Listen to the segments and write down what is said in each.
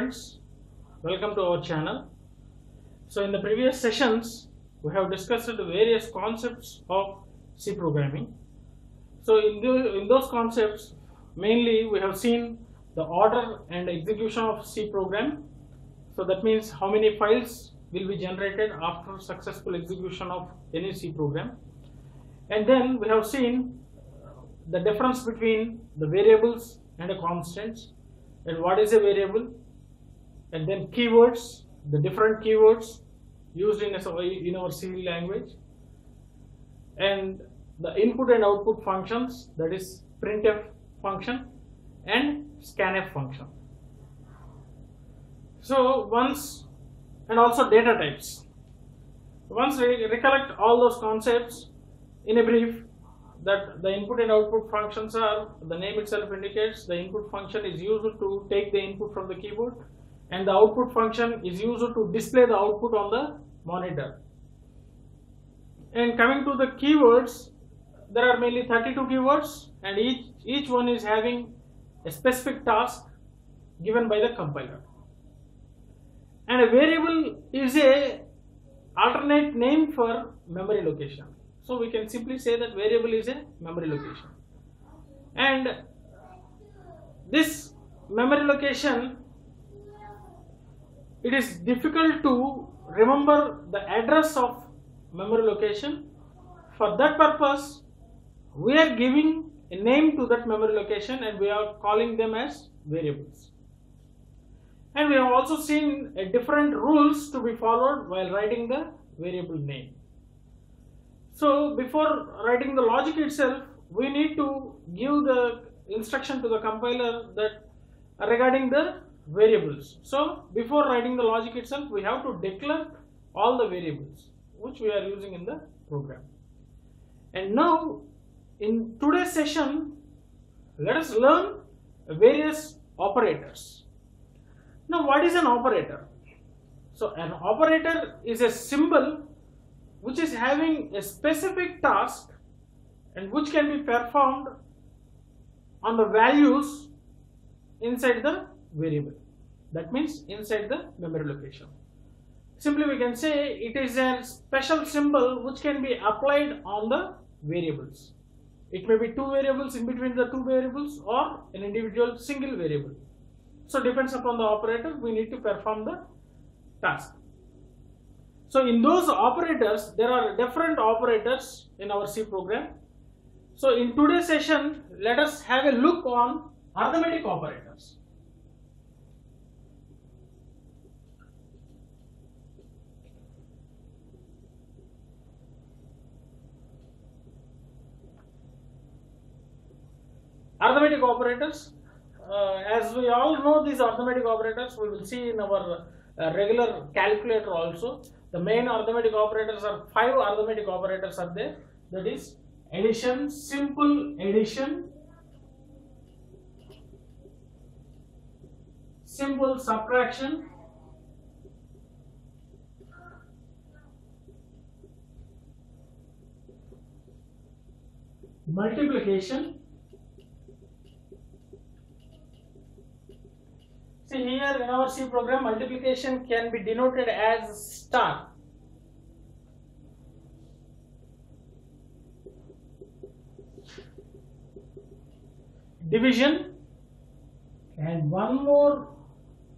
friends, welcome to our channel. So in the previous sessions, we have discussed the various concepts of C programming. So in, the, in those concepts, mainly we have seen the order and execution of C program. So that means how many files will be generated after successful execution of any C program. And then we have seen the difference between the variables and the constants and what is a variable and then keywords, the different keywords used in, in our C language and the input and output functions that is printf function and scanf function. So once and also data types. Once we recollect all those concepts in a brief that the input and output functions are the name itself indicates the input function is used to take the input from the keyboard and the output function is used to display the output on the monitor. And coming to the keywords, there are mainly 32 keywords and each, each one is having a specific task given by the compiler. And a variable is a alternate name for memory location. So we can simply say that variable is a memory location. And this memory location, it is difficult to remember the address of memory location. For that purpose, we are giving a name to that memory location and we are calling them as variables. And we have also seen different rules to be followed while writing the variable name. So before writing the logic itself, we need to give the instruction to the compiler that regarding the variables. So before writing the logic itself, we have to declare all the variables which we are using in the program. And now in today's session, let us learn various operators. Now what is an operator? So an operator is a symbol which is having a specific task and which can be performed on the values inside the variable. That means inside the memory location. Simply we can say it is a special symbol which can be applied on the variables. It may be two variables in between the two variables or an individual single variable. So depends upon the operator we need to perform the task. So in those operators, there are different operators in our C program. So in today's session, let us have a look on arithmetic operators. Arithmetic operators, uh, as we all know these arithmetic operators, we will see in our uh, regular calculator also. The main arithmetic operators are five arithmetic operators are there. That is addition simple addition simple subtraction multiplication See here in our C program multiplication can be denoted as star. Division and one more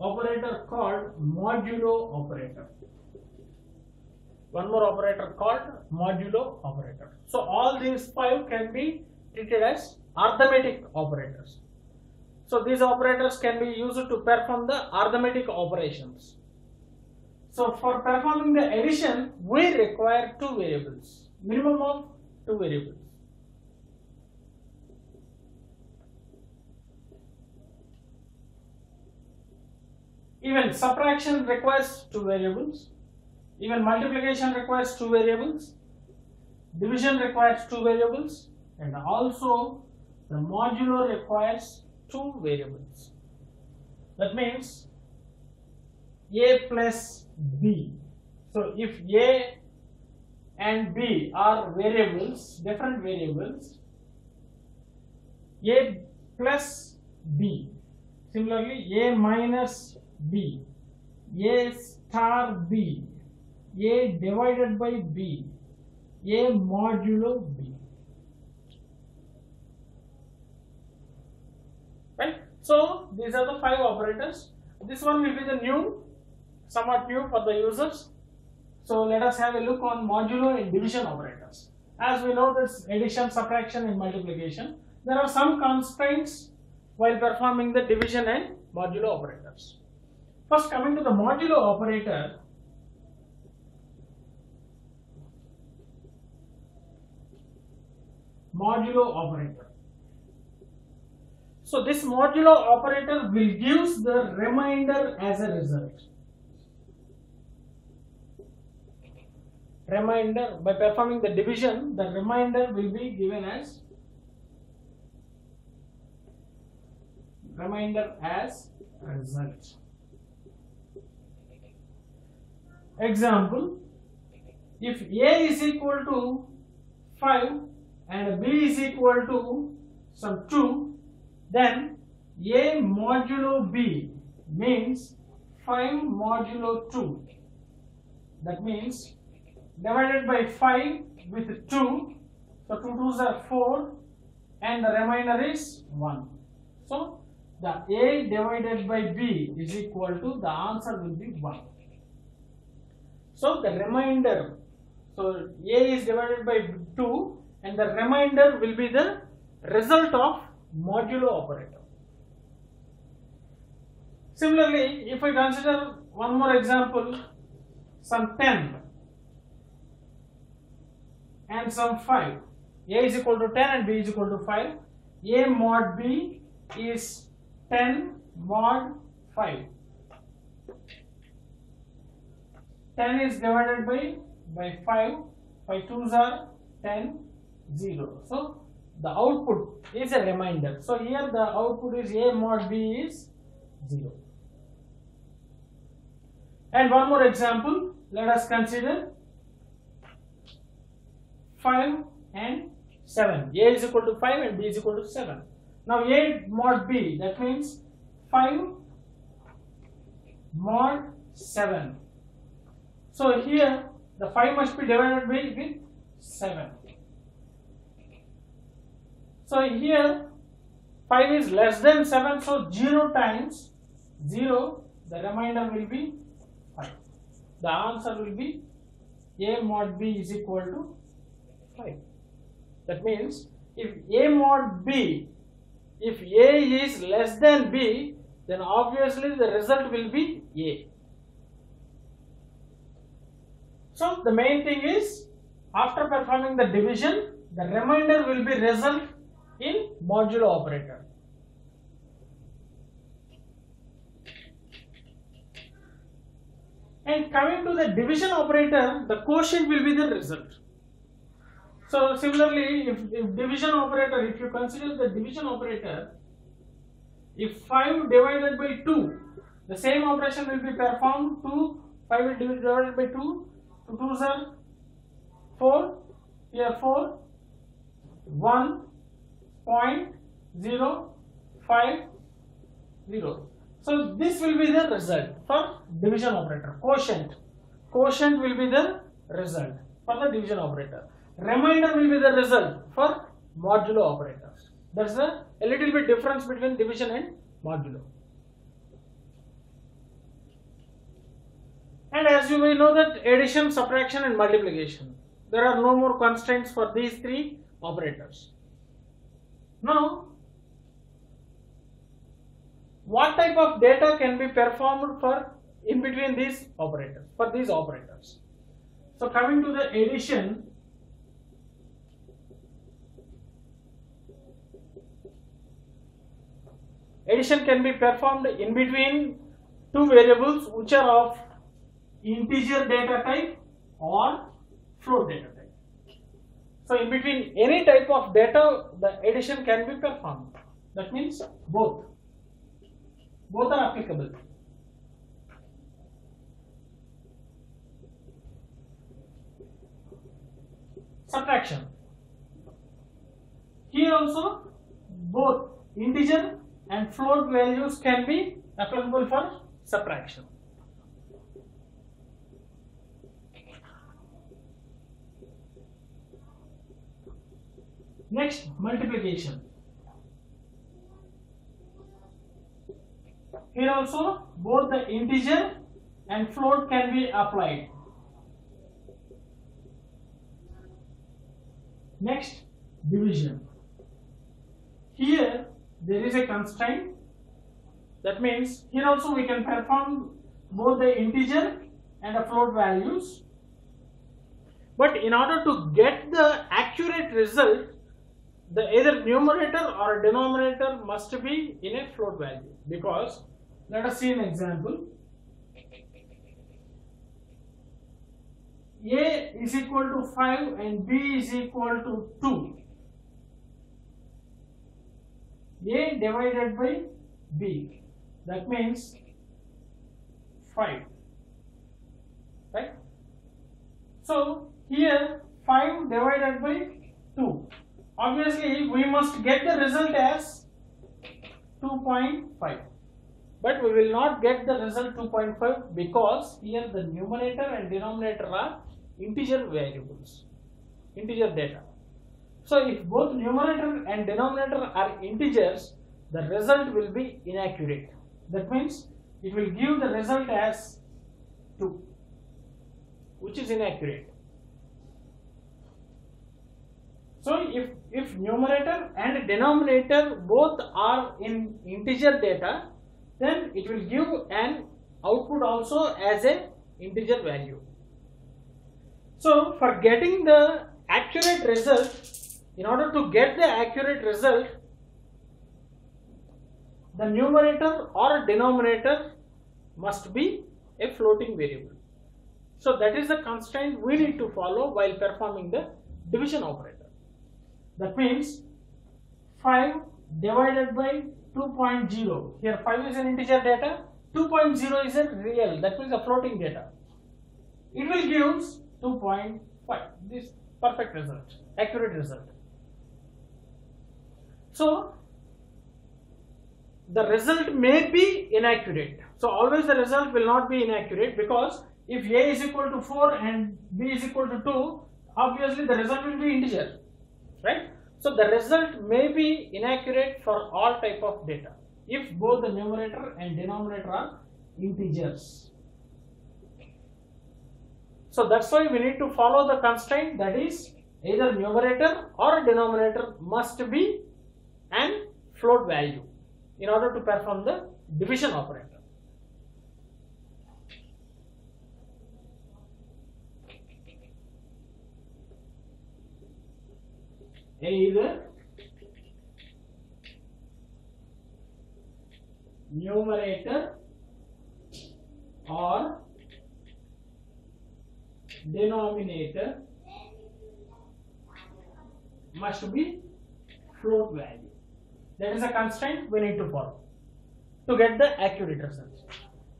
operator called modulo operator. One more operator called modulo operator. So all these five can be treated as arithmetic operators. So these operators can be used to perform the arithmetic operations. So for performing the addition, we require two variables, minimum of two variables. Even subtraction requires two variables. Even multiplication requires two variables. Division requires two variables. And also the modulo requires two variables. That means a plus b. So if a and b are variables, different variables, a plus b. Similarly, a minus B, A star B, A divided by B, A modulo B. So these are the five operators. This one will be the new, somewhat new for the users. So let us have a look on modulo and division operators. As we know this addition, subtraction and multiplication, there are some constraints while performing the division and modulo operators. First coming to the modulo operator, modulo operator. So this modulo operator will give the remainder as a result. Remainder by performing the division, the remainder will be given as remainder as result. Example, if A is equal to 5 and B is equal to some 2, then A modulo B means 5 modulo 2. That means divided by 5 with 2, so 2 2s are 4 and the remainder is 1. So the A divided by B is equal to the answer will be 1. So the remainder, so A is divided by 2 and the remainder will be the result of modulo operator. Similarly, if I consider one more example, some 10 and some 5, A is equal to 10 and B is equal to 5, A mod B is 10 mod 5. 10 is divided by by 5, 5 2s are 10, 0. So the output is a reminder. So here the output is A mod B is 0. And one more example, let us consider 5 and 7. A is equal to 5 and B is equal to 7. Now A mod B, that means 5 mod 7. So here the 5 must be divided by with 7. So here 5 is less than 7, so 0 times 0, the remainder will be 5. The answer will be A mod B is equal to 5. That means if A mod B, if A is less than B, then obviously the result will be A. So the main thing is after performing the division, the remainder will be result in modulo operator. And coming to the division operator, the quotient will be the result. So similarly, if, if division operator, if you consider the division operator, if 5 divided by 2, the same operation will be performed 2, 5 divided by 2, 2 2s are 4, here 4, 1, point zero five zero. So this will be the result for division operator. Quotient. Quotient will be the result for the division operator. Remainder will be the result for modulo operator. That's a little bit difference between division and modulo. And as you may know that addition, subtraction and multiplication. There are no more constraints for these three operators. Now, what type of data can be performed for in between these operators, for these operators? So coming to the addition, addition can be performed in between two variables which are of integer data type or float data type. So in between any type of data, the addition can be performed. That means both. Both are applicable. Subtraction. Here also both integer and float values can be applicable for subtraction. Next, multiplication. Here also both the integer and float can be applied. Next, division. Here there is a constraint. That means here also we can perform both the integer and the float values. But in order to get the accurate result, the either numerator or denominator must be in a float value because let us see an example. A is equal to 5 and B is equal to 2. A divided by B. That means 5. Right? So here 5 divided by 2. Obviously we must get the result as 2.5 but we will not get the result 2.5 because here the numerator and denominator are integer variables, integer data. So if both numerator and denominator are integers, the result will be inaccurate. That means it will give the result as 2, which is inaccurate. So if, if numerator and denominator both are in integer data, then it will give an output also as a integer value. So for getting the accurate result, in order to get the accurate result, the numerator or denominator must be a floating variable. So that is the constraint we need to follow while performing the division operator. That means 5 divided by 2.0. Here 5 is an integer data, 2.0 is a real, that means a floating data. It will give 2.5. This perfect result, accurate result. So the result may be inaccurate. So always the result will not be inaccurate because if a is equal to 4 and b is equal to 2, obviously the result will be integer, right? So the result may be inaccurate for all type of data if both the numerator and denominator are integers. So that's why we need to follow the constraint that is either numerator or denominator must be an float value in order to perform the division operator. Either numerator or denominator must be float value. That is a constraint we need to follow to get the accurate results.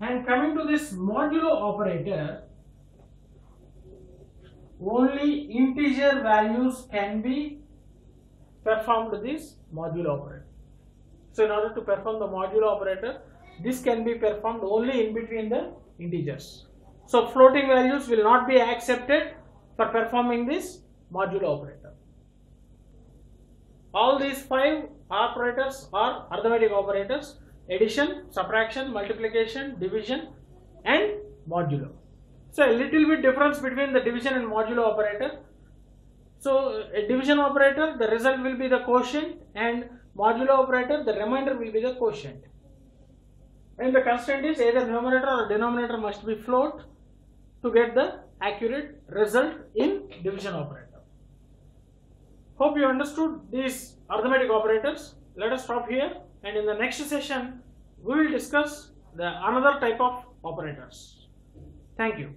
And coming to this modulo operator, only integer values can be performed this module operator. So in order to perform the module operator, this can be performed only in between the integers. So floating values will not be accepted for performing this module operator. All these five operators are arithmetic operators addition, subtraction, multiplication, division and modulo. So a little bit difference between the division and modulo operator. So a division operator the result will be the quotient and modulo operator the remainder will be the quotient. And the constraint is either numerator or denominator must be float to get the accurate result in division operator. Hope you understood these arithmetic operators. Let us stop here and in the next session we will discuss the another type of operators. Thank you.